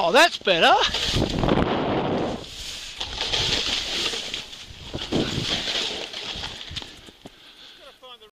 Oh, that's better.